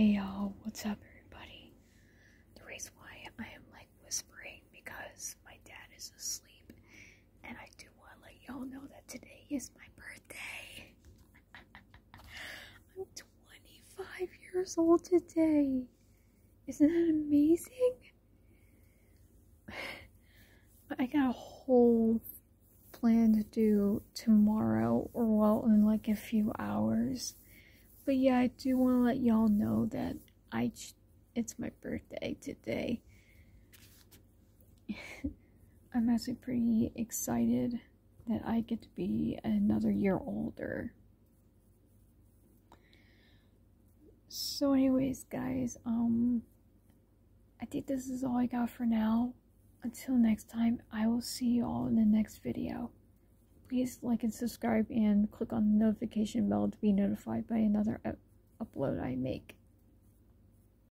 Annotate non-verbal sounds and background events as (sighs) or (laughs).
Hey y'all, what's up everybody? The reason why I am like whispering because my dad is asleep and I do want to let y'all know that today is my birthday. (laughs) I'm 25 years old today. Isn't that amazing? (sighs) I got a whole plan to do tomorrow or well in like a few hours. But yeah, I do want to let y'all know that I it's my birthday today. (laughs) I'm actually pretty excited that I get to be another year older. So anyways, guys, um I think this is all I got for now. Until next time, I will see you all in the next video. Please like and subscribe and click on the notification bell to be notified by another upload I make.